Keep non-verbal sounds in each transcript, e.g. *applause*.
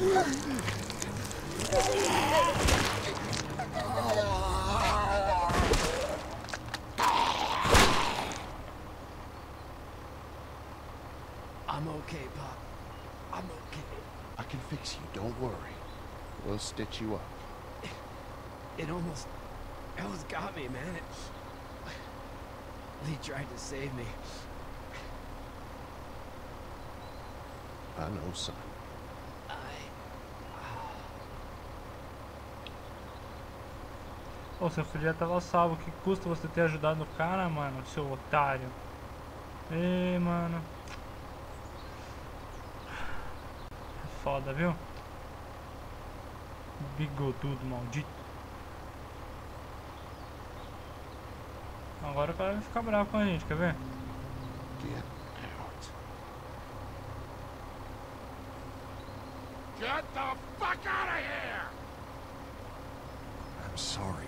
I'm okay, Pop. I'm okay. I can fix you, don't worry. We'll stitch you up. It almost... It almost got me, man. It... Lee tried to save me. I know, son. Ô, seu filho já tava salvo. Que custa você ter ajudado o cara, mano, seu otário. Ê, mano. É foda, viu? Bigodudo maldito. Agora o cara vai ficar bravo com a gente, quer ver? Get out. Get the fuck out of here! I'm. Sorry?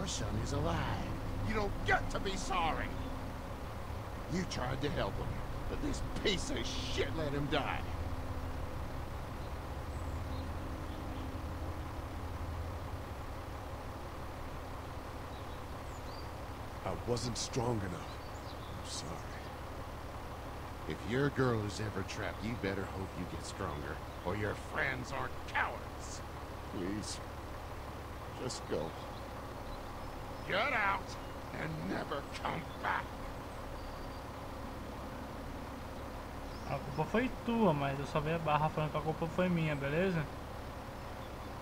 Your son is alive. You don't get to be sorry. You tried to help him, but this piece of shit let him die. I wasn't strong enough. I'm sorry. If your girl is ever trapped, you better hope you get stronger, or your friends aren't cowards. Please. Just go. Get out and never come back. A culpa foi tua, mas eu só vi a barra falando que a culpa foi minha, beleza?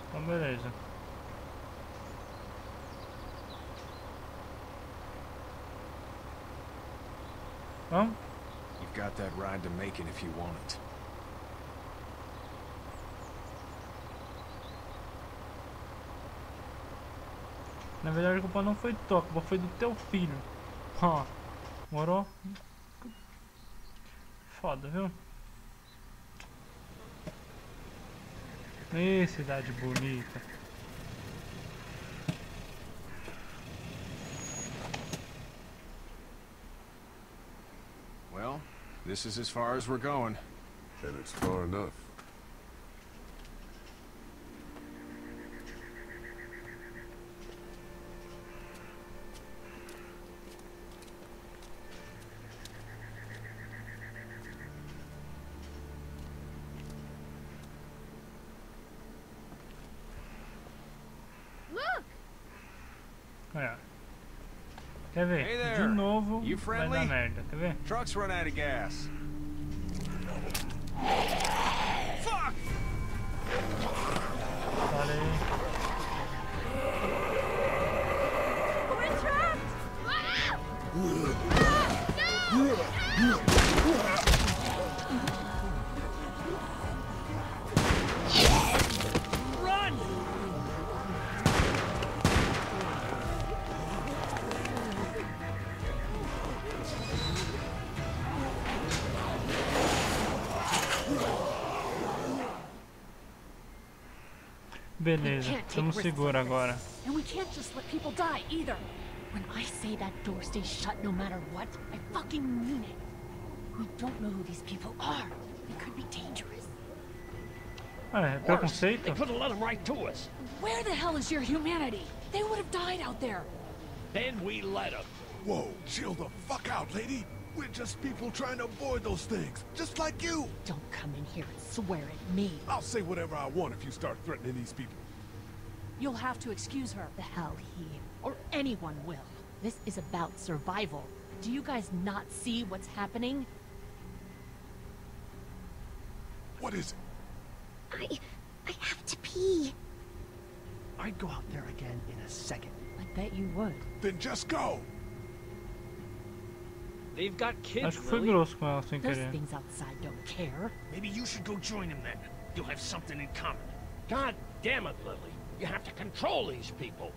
Então beleza. Vamos? You've got that ride to Macon if you want it. Na verdade a culpa não foi tua, a culpa foi do teu filho. Ó, morou? Foda, viu? Ê, cidade bonita. Well, this is as far as we're going. And it's far enough. You friendly? dar merda, quer ver? Truck's run out of gas. Fuck! Falei. We're trapped! Beleza, can't take estamos risks seguro agora. And we can't just let people die either. When I say that door stays shut no matter what, I fucking mean it. We don't know who these people are. They could be dangerous. Ah, é preconceito? They could have let them right to us. Where the hell is your humanity? They would have died out there. Then we let them. Whoa, chill the fuck out, lady. We're just people trying to avoid those things. Just like you. Don't come in here and swear at me. I'll say whatever I want if you start threatening these people. You'll have to excuse her. The hell he or anyone will. This is about survival. Do you guys not see what's happening? What is it? I... I have to pee. I'd go out there again in a second. I bet you would. Then just go. They've got kids, Acho que foi Lily. grosso com Those querer. things outside don't care. Maybe you should go join them then. You'll have something in common. God damn it, Lily. You have to control these people.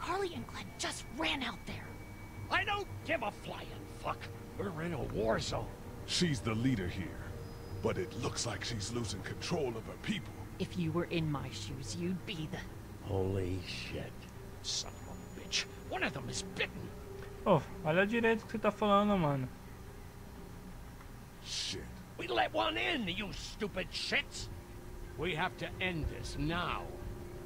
Carley and Glenn just ran out there. I don't give a flying fuck. We're in a war zone. She's the leader here. But it looks like she's losing control of her people. If you were in my shoes, you'd be the... Holy shit. Son of a bitch. One of them is bitten. Ô, olha direito o que você tá falando, mano. Shit. We let one in, you stupid shits. We have to end this now.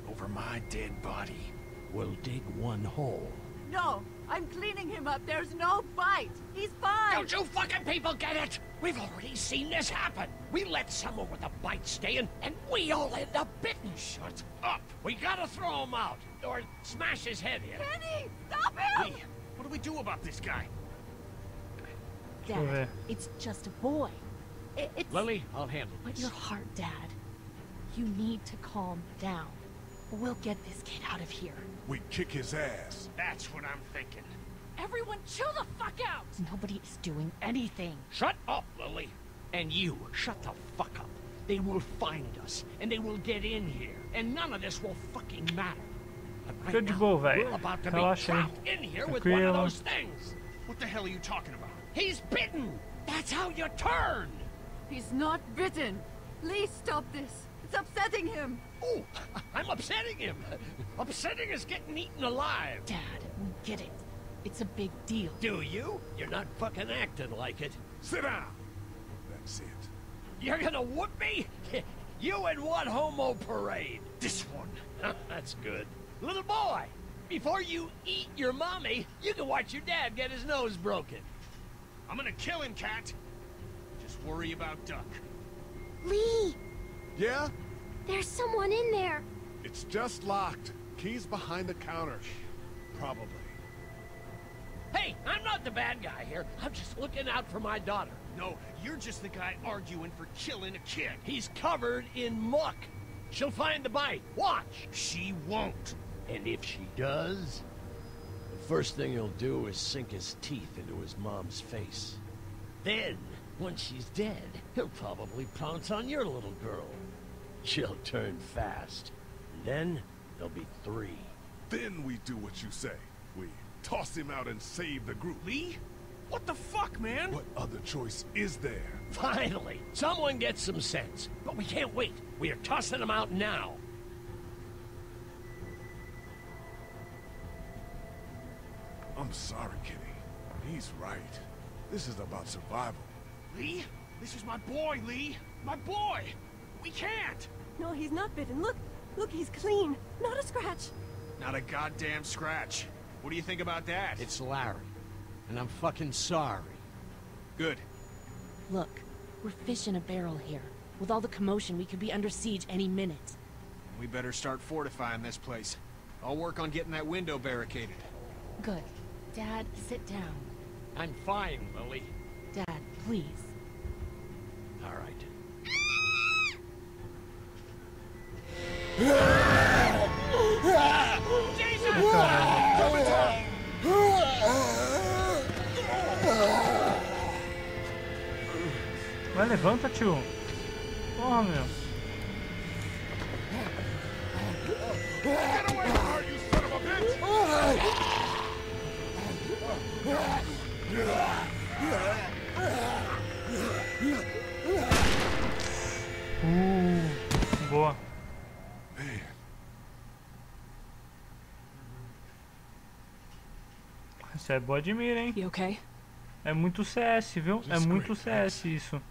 Over my dead body. We'll dig one hole. No, I'm cleaning him up. There's no bite. He's fine. Don't you fucking people get it? We've already seen this happen. We let someone with a bite stay in, and we all end up bitten. Shut up. We gotta throw him out, or smash his head in. Kenny, stop him! Lee, what do we do about this guy? Deixa eu. Dad, it's just a boy. It, it's... Lily, I'll handle it. But your heart, Dad. You need to calm down. We'll get this kid out of here. We kick his ass. That's what I'm thinking. Everyone chill the fuck out! Nobody is doing anything. Shut up, Lily. And you, shut the fuck up. They will find us, and they will get in here, and none of this will fucking matter. But right Fica de now, we're about to be trapped in here with one of those things. What the hell are you talking about? He's bitten. That's how you turn. He's not bitten. Please stop this. It's upsetting him. Oh, *laughs* I'm upsetting him. *laughs* Upsetting is getting eaten alive. Dad, we get it. It's a big deal. Do you? You're not fucking acting like it. Sit down. That's it. You're gonna whoop me? *laughs* You and what homo parade? This one. That's good. Little boy, before you eat your mommy, you can watch your dad get his nose broken. I'm gonna kill him, Kat. Just worry about Duck. Lee, Yeah? there's someone in there. It's just locked. Key's behind the counter. Probably. Hey, I'm not the bad guy here. I'm just looking out for my daughter. No, you're just the guy arguing for killing a kid. He's covered in muck. She'll find the bite. Watch. She won't. And if she does, the first thing he'll do is sink his teeth into his mom's face. Then, once she's dead, he'll probably pounce on your little girl. She'll turn fast. And then, there'll be three. Then we do what you say. We toss him out and save the group. Lee? What the fuck, man? What other choice is there? Finally, someone gets some sense. But we can't wait. We are tossing him out now. I'm sorry, Kitty. He's right. This is about survival. Lee? This is my boy, Lee. My boy. We can't. No, he's not bitten. Look, look, he's clean. Not a scratch. Not a goddamn scratch. What do you think about that? It's Larry. And I'm fucking sorry. good. Look, we're fish in a barrel here. With all the commotion, we could be under siege any minute. We better start fortifying this place. I'll work on getting that window barricaded. Good. Dad, sit down. I'm fine, Lily. Dad, please. All right. Vai, levanta, tio. Porra, meu. Uh, boa. Man, Isso é boa de mira, hein? É muito CS, viu? É muito CS isso.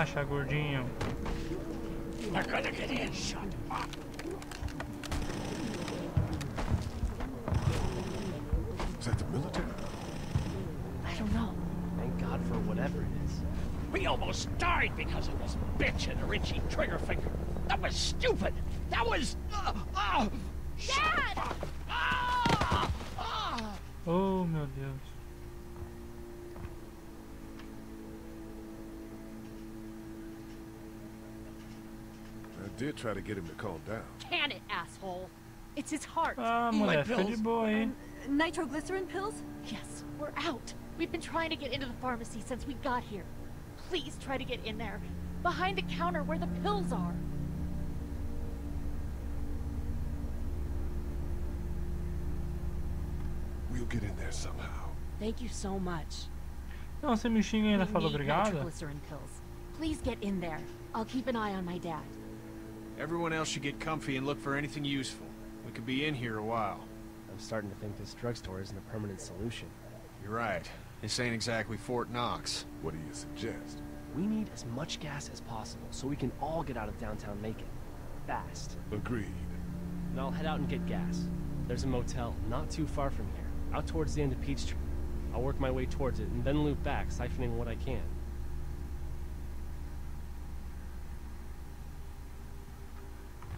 Abaixa, gordinho. They're gonna get in. Did try to get him to calm down. Can it, asshole? It's his heart. Um, mulher, fica de boa aí. Nitroglycerin pills? Yes, we're out. We've been trying to get into the pharmacy since we got here. Please try to get in there. Behind the counter where the pills are. We'll get in there somehow. Thank you so much. Não, você me xinga ainda We fala need obrigada. nitroglycerin pills. Please get in there. I'll keep an eye on my dad. Everyone else should get comfy and look for anything useful. We could be in here a while. I'm starting to think this drugstore isn't a permanent solution. You're right. This ain't exactly Fort Knox. What do you suggest? We need as much gas as possible so we can all get out of downtown Macon. Fast. Agreed. And I'll head out and get gas. There's a motel not too far from here, out towards the end of Peachtree. I'll work my way towards it and then loop back, siphoning what I can.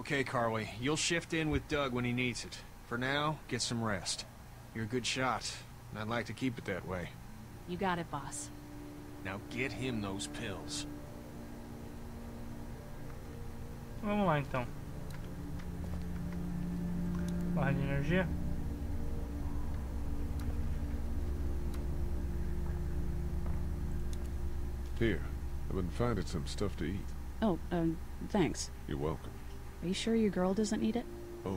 Okay, Carley, you'll shift in with Doug when he needs it. For now, get some rest. You're a good shot, and I'd like to keep it that way. You got it, boss. Now get him those pills. Vamos lá então. Barra de energia. Here, I've been finding some stuff to eat. Oh, um, thanks. You're welcome. Are you sure your girl doesn't need it? Oh, uh,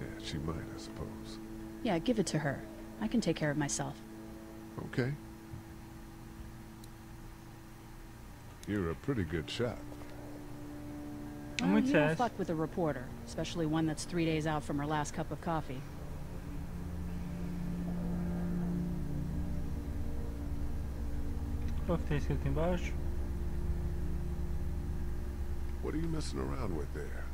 yeah, she might, I suppose. Yeah, give it to her. I can take care of myself. Okay. You're a pretty good shot. Well, Muito you don't fuck with a reporter, especially one that's three days out from her last cup of coffee. Qual que tem escrito embaixo? What are you messing around with there?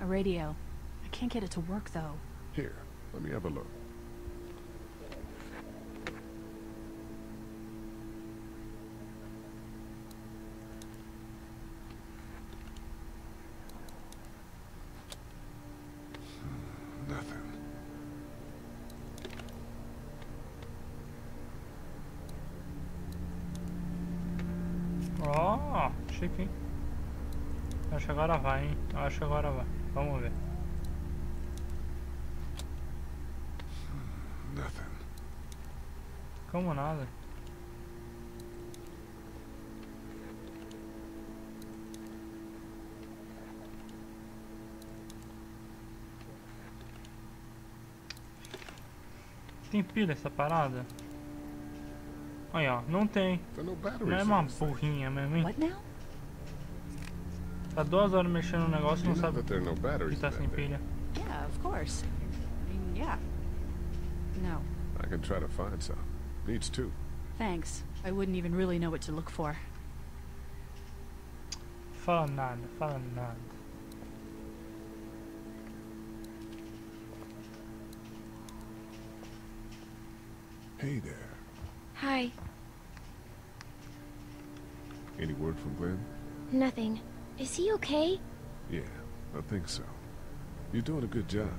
A radio. I can't get it to work, though. Here, let me have a look. Hmm, Nothing. Agora vai, hein? Acho que agora vai. Vamos ver. Nothing. Como nada? Tem pilha essa parada? Aí ó, não tem. Batteries Não é uma burrinha mesmo, hein? What now? Tá duas horas mexendo no negócio e You não know sabe that there are no que batteries tá in sem that thing. pilha. Yeah, of course. I mean, yeah. No, I can try to find some. Needs two. thanks. I wouldn't even really know what to look for. Fala nada, fala nada. Hey there. Hi. Any word from Glenn? Nothing. Is he okay? Yeah, I think so. You're doing a good job.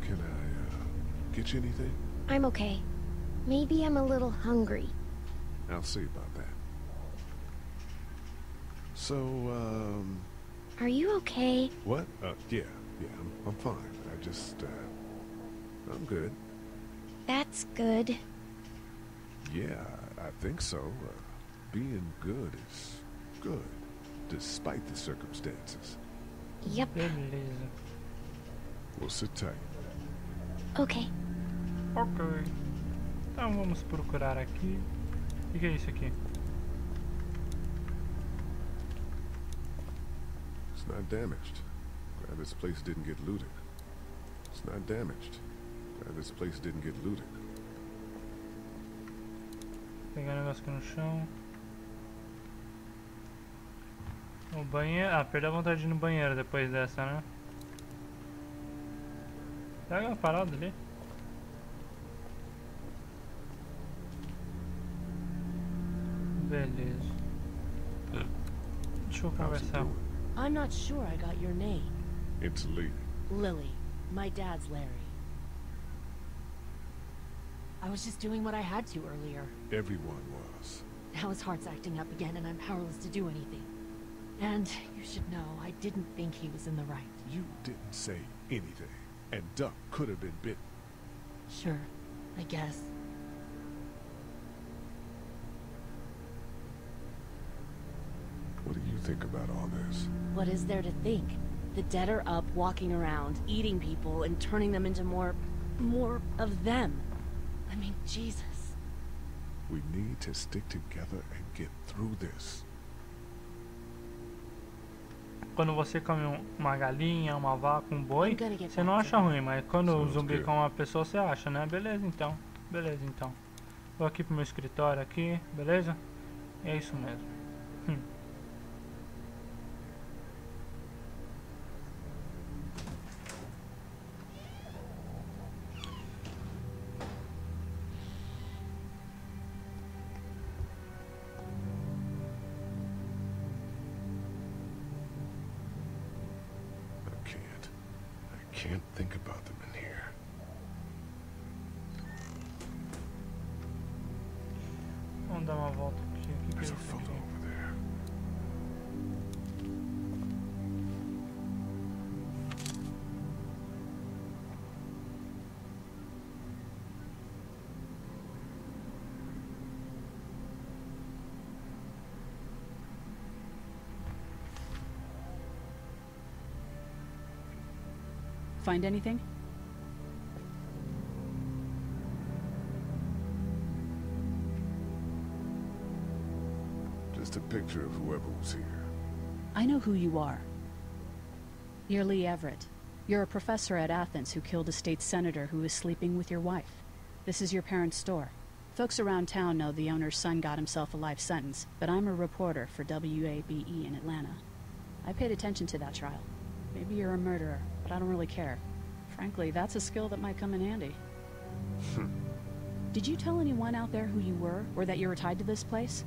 Can I, uh, get you anything? I'm okay. Maybe I'm a little hungry. I'll see about that. So, um, Are you okay? what? Uh, yeah, yeah, I'm, I'm fine. I just, uh, I'm good. That's good. Yeah, I think so. Uh, being good is good, despite the circumstances. Yep. Beleza. We'll sit tight. Okay. Ok. Então vamos procurar aqui. O que, que é isso aqui? It's not damaged. Glad this place didn't get looted. It's not damaged. Glad this place didn't get looted. Pegar um negócio aqui no chão. O banheiro... Ah, perdeu a vontade de ir no banheiro depois dessa, né? Uma parada ali. Beleza. Deixa eu conversar. I'm not sure I got your name. It's Lee. Lily. My dad's Larry. I was just doing what I had to earlier. Everyone was. Now his heart's acting up again and I'm powerless to do anything. And you should know, I didn't think he was in the right. You didn't say anything. And Duck could have been bitten. Sure, I guess. What do you think about all this? What is there to think? The dead are up, walking around, eating people, and turning them into more... more of them. I mean, Jesus. We need to stick together and get through this. Quando você come um- uma galinha, uma vaca, um boi, você não acha ruim, mas quando o zumbi come uma pessoa, você acha, né? Beleza então. Beleza então. Vou aqui pro meu escritório aqui, beleza? É isso mesmo. Hum. Find anything? Just a picture of whoever was here. I know who you are. You're Lee Everett. You're a professor at Athens who killed a state senator who was sleeping with your wife. This is your parents' store. Folks around town know the owner's son got himself a life sentence, but I'm a reporter for WABE in Atlanta. I paid attention to that trial. Maybe you're a murderer, but I don't really care. Frankly, that's a skill that might come in handy. Hmm. Did you tell anyone out there who you were, or that you were tied to this place?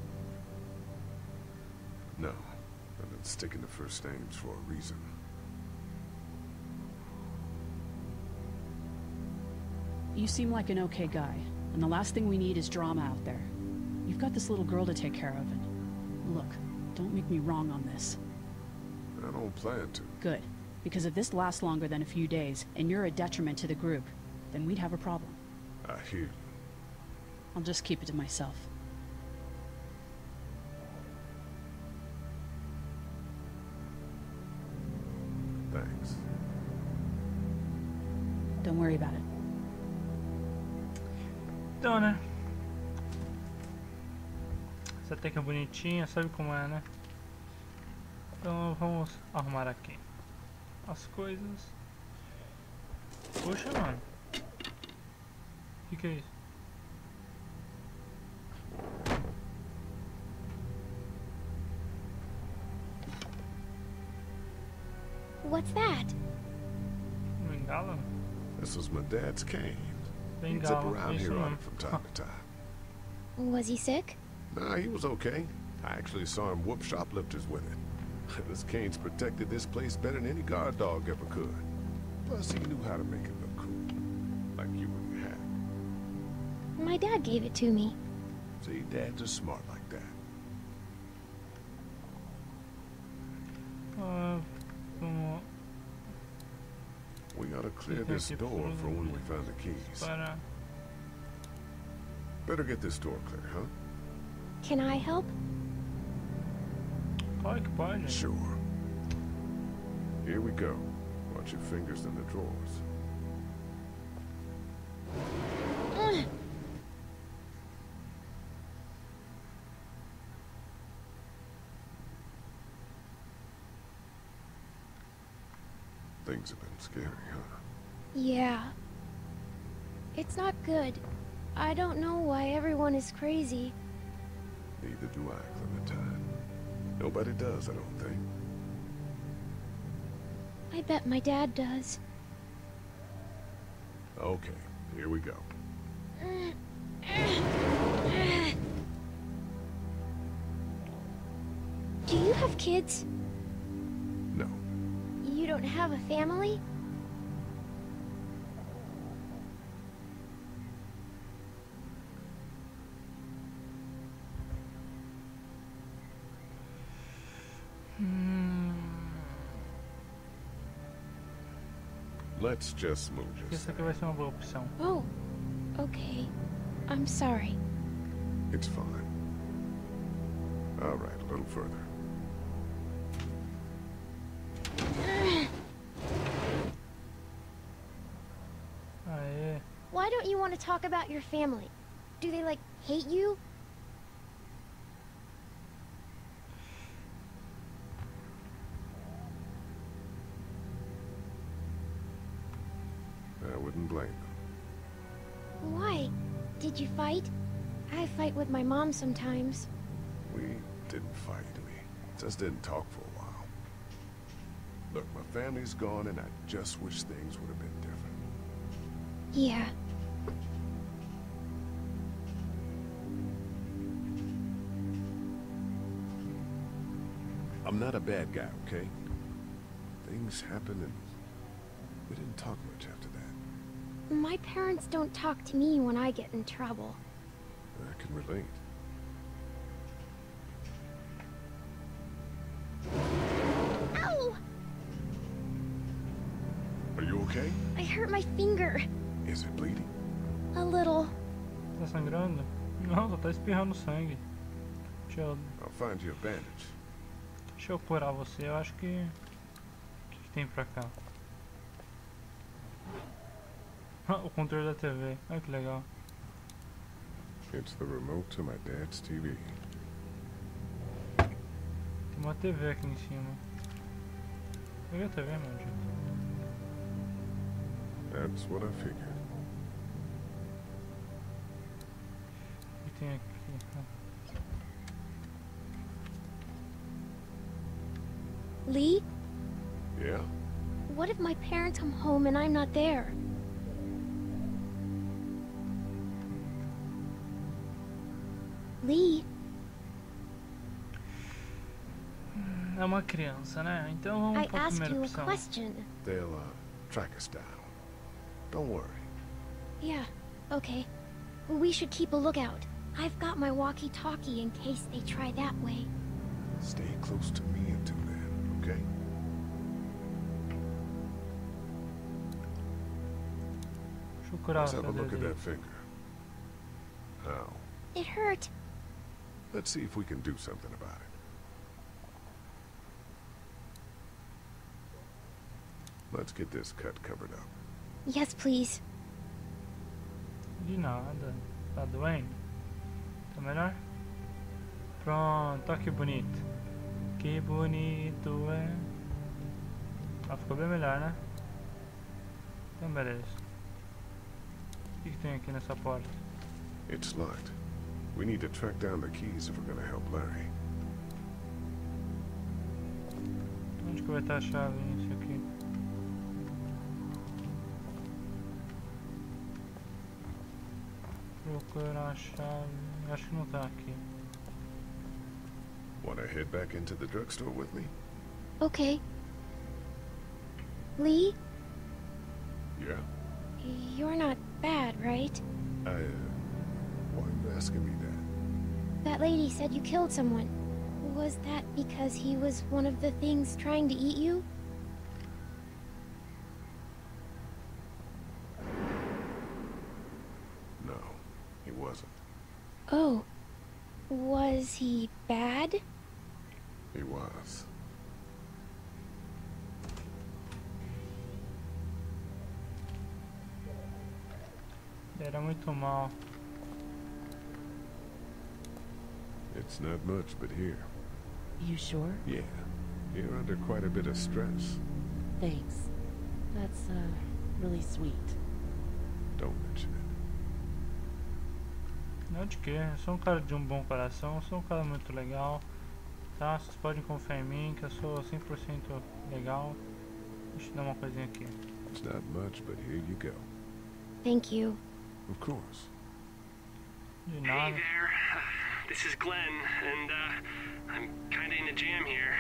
No. I've been sticking to first names for a reason. You seem like an okay guy, and the last thing we need is drama out there. You've got this little girl to take care of, and look, don't make me wrong on this. I don't plan to. Good, because if this lasts longer than a few days, and you're a detriment to the group, then we'd have a problem. I hear. I'll just keep it to myself. Thanks. Don't worry about it. Então, né? Essa tecla bonitinha, sabe como é, né? Então vamos arrumar aqui as coisas. Poxa, mano. O que, que é isso? What's that? Bengala? This was my dad's cane. He'd zip around here on mesmo. it from time to time. Was he sick? Nah, he was okay. I actually saw him whoop shoplifters with it. This cane's protected this place better than any guard dog ever could. Plus, he knew how to make it look cool. Like you and your hat. My dad gave it to me. See, dads are smart like that. Vamos We gotta clear this door for when we find the keys. para. Better get this door clear, huh? Can I help? Claro que pode. Sure. Here we go. Watch your fingers in the drawers. *sighs* Things have been scary, huh? Yeah. It's not good. I don't know why everyone is crazy. Neither do I, Clementine. Nobody does, I don't think. I bet my dad does. Okay, here we go. Do you have kids? No. You don't have a family? Let's just move acho this. essa aqui vai ser uma boa opção. Oh, okay. I'm sorry. It's fine. All right, a little further. Aê. Why don't you want to talk about your family? Do they, like, hate you? Fight with my mom sometimes. We didn't fight. We just didn't talk for a while. Look, my family's gone, and I just wish things would have been different. Yeah. I'm not a bad guy, okay? Things happened, and we didn't talk much after that. My parents don't talk to me when I get in trouble. I can relate. Ow! Are you okay? I hurt my finger. Is it bleeding? A little. Tá sangrando? Não, só tá espirrando sangue. Deixa eu, I'll find you a bandage. deixa eu curar você. Eu acho que. O que, que tem pra cá? *laughs* o controle da TV. Olha que legal. It's the remote to my dad's TV. Tem uma TV aqui em cima. Pega a TV, maldito. That's what I figured. O que tem aqui? Lee, Yeah? what if my parents come home and I'm not there? Lee, É uma criança, né? Então vamos I pra asked primeira you a opção. question. They'll, uh, track us down. Don't worry. Yeah, okay. We should keep a lookout. I've got my walkie-talkie in case they try that way. Stay close to me until then, okay? Deixa eu curar Let's have a look at that finger. Now, It hurt. Let's see if we can do something about it. Let's get this cut covered up. Yes, please. De nada. Tá doendo? Tá melhor? Pronto, olha que bonito. Que bonito é. Ah, ficou bem melhor, né? Então beleza. O que, que tem aqui nessa porta? It's locked. We need to track down the keys if we're gonna help Larry. Onde que vai estar a chave nisso aqui? Procurar a chave. Acho que não tá aqui. Wanna head back into the drugstore with me? Okay. Lee, Yeah? you're not bad, right? I, uh, why are you asking me that? That lady said you killed someone. Was that because he was one of the things trying to eat you? No, he wasn't. Oh. Was he bad? He was. Era muito mal. It's not much, but here. You sure? Yeah. You're under quite a bit of stress. Thanks. That's, uh, really sweet. Don't mention it. Não de que, eu sou um cara de um bom coração, eu sou um cara muito legal, tá? Vocês podem confiar em mim que eu sou 100% legal. Deixa eu dar uma coisinha aqui. It's not much, but here you go. Thank you. Of course. De nada. This is Glenn, and uh, I'm kinda in a jam here.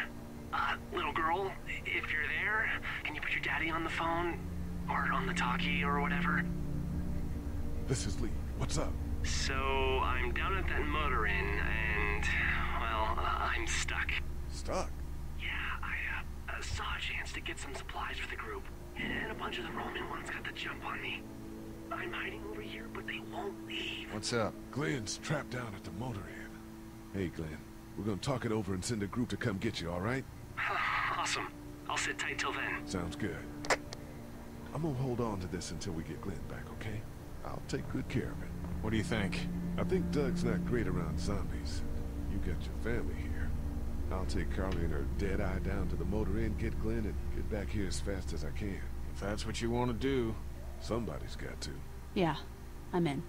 Uh, little girl, if you're there, can you put your daddy on the phone? Or on the talkie or whatever? This is Lee. What's up? So, I'm down at that motor inn, and, well, uh, I'm stuck. Stuck? Yeah, I uh, saw a chance to get some supplies for the group, and a bunch of the Roman ones got the jump on me. I'm hiding over here, but they won't leave. What's up? Glenn's trapped down at the motor inn. Hey, Glenn. We're gonna talk it over and send a group to come get you, all right? *sighs* awesome. I'll sit tight till then. Sounds good. I'm gonna hold on to this until we get Glenn back, okay? I'll take good care of it. What do you think? I think Doug's not great around zombies. You got your family here. I'll take Carley and her dead eye down to the motor inn, get Glenn, and get back here as fast as I can. If that's what you want to do. Somebody's got to. Yeah, I'm in.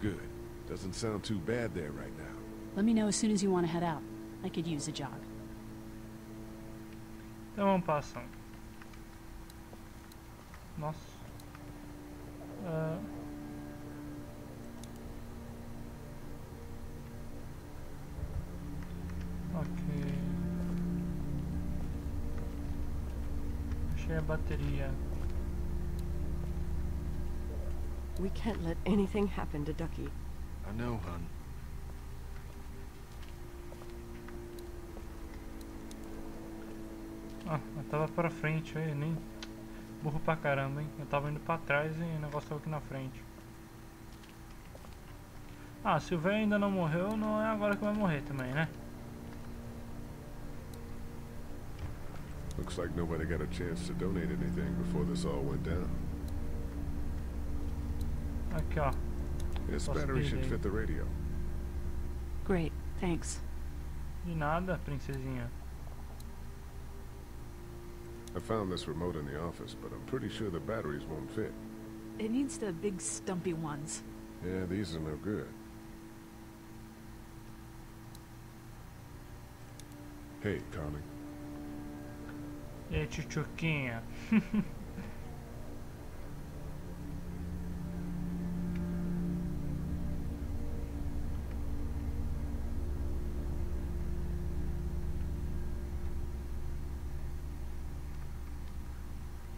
Good. Doesn't sound too bad there right now. Let me know as soon as you want to head out. I could use a jog. Então vamos pra ação. Nossa. Ah. Ok. Achei a bateria. We can't let anything happen to Ducky. I know, hon. Ah, eu tava pra frente, eu nem. Burro pra caramba, hein? Eu tava indo pra trás e o negócio tava aqui na frente. Ah, se o velho ainda não morreu, não é agora que vai morrer também, né? Looks like nobody got a chance to donate anything before this all went down. Aqui, ó. This Posso battery should fit the radio. Great, thanks. De nada, princesinha. I found this remote in the office, but I'm pretty sure the batteries won't fit. It needs the big stumpy ones. Yeah, these are no good. Hey, Carley. E aí,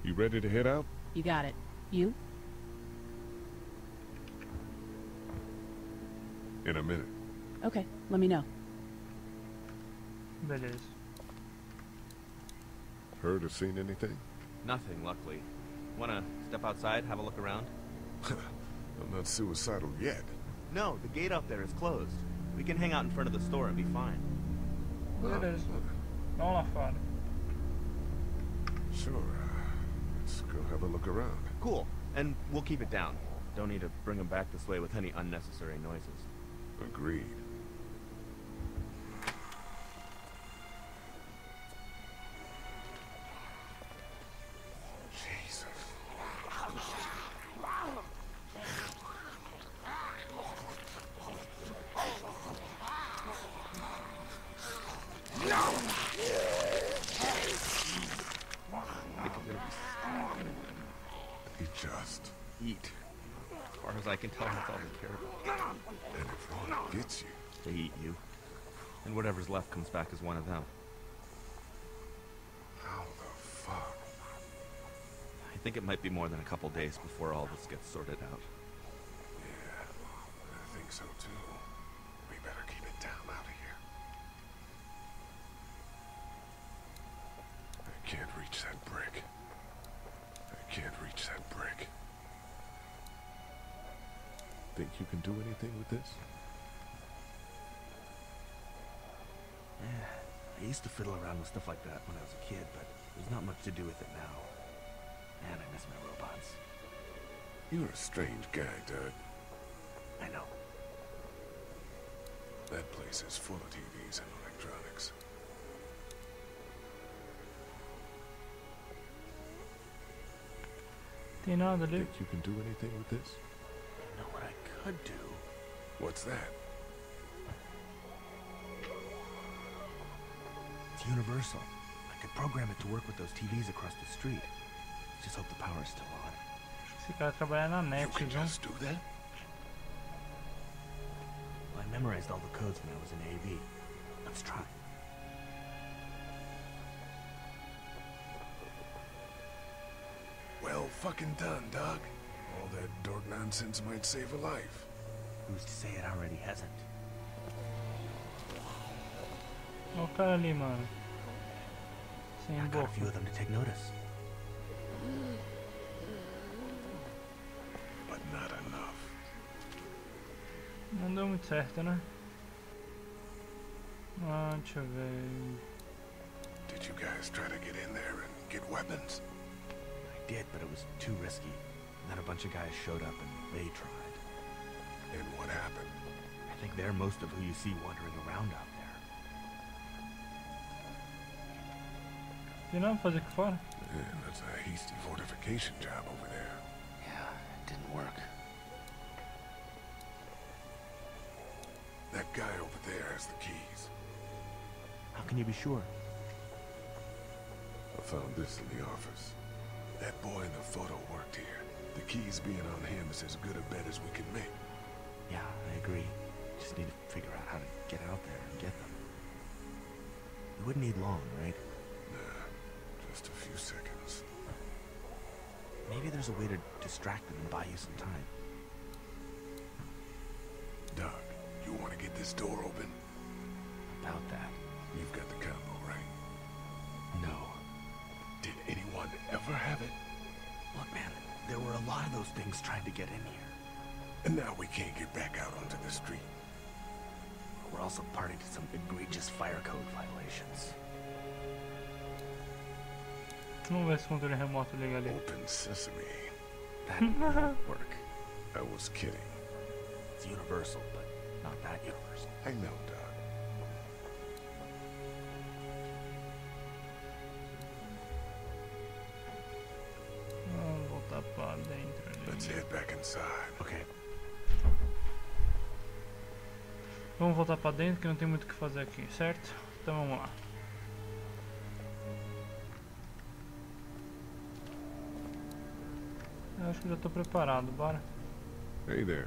You ready to head out? You got it. You? In a minute. Okay, let me know. Beleza. Heard or seen anything? Nothing, luckily. Wanna step outside, have a look around? *laughs* I'm not suicidal yet. No, the gate up there is closed. We can hang out in front of the store and be fine. Beleza. Vamos lá fora. Sure. Let's go have a look around. Cool. And we'll keep it down. Don't need to bring them back this way with any unnecessary noises. Agreed. Just. Eat. As far as I can tell, that's all they care about. And if one gets you, They eat you. And whatever's left comes back as one of them. how the fuck? I think it might be more than a couple days before all this gets sorted out. Yeah, I think so too. Fiddle around with stuff like that when I was a kid, but there's not much to do with it now. Man, I miss my robots. You're a strange guy, Doug. I know. That place is full of TVs and electronics. Tem nada ali? Think you can do anything with this? You know what I could do? What's that? It's universal. I could program it to work with those TVs across the street. Just hope the power's still on. Esse cara trabalha na net, viu? Just do that? I memorized all the codes when I was in AV. Let's try. Well fucking done, Doug. All that dork nonsense might save a life. Who's to say it already hasn't? Olha o cara ali, mano. Sem I got a few of them to take notice. But not enough. Não deu muito certo, né? Ah, deixa eu ver. Did you guys try to get in there and get weapons? I did, but it was too risky. And then a bunch of guys showed up and they tried. And what happened? I think they're most of who you see wandering around out there. Tem nada pra fazer aqui? Yeah, that's a hasty fortification job over there. Yeah, it didn't work. That guy over there has the keys. How can you be sure? I found this in the office. That boy in the photo worked here. The keys being on him is as good a bet as we can make. Yeah, I agree. Just need to figure out how to get out there and get them. We wouldn't need long, right? Just a few seconds. Maybe there's a way to distract them and buy you some time. Doug, you want to get this door open? About that. You've got the combo, right? No. Did anyone ever have it? Look, man, there were a lot of those things trying to get in here. And now we can't get back out onto the street. We're also party to some egregious fire code violations. Vamos ver se o controle remoto liga ali. Open sesame. That *laughs* work. I was kidding. It's universal, but not that universal. I know, Doug. Vamos voltar pra dentro ali. Let's head back inside. Okay. Vamos voltar pra dentro que não tem muito o que fazer aqui, certo? Então vamos lá. Eu acho que já tô preparado, bora. Hey there.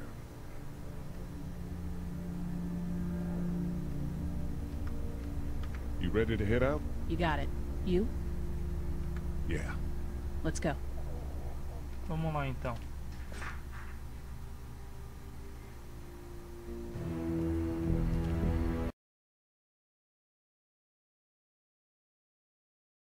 You ready to head out? You got it. You? Yeah. Let's go. Vamos lá então.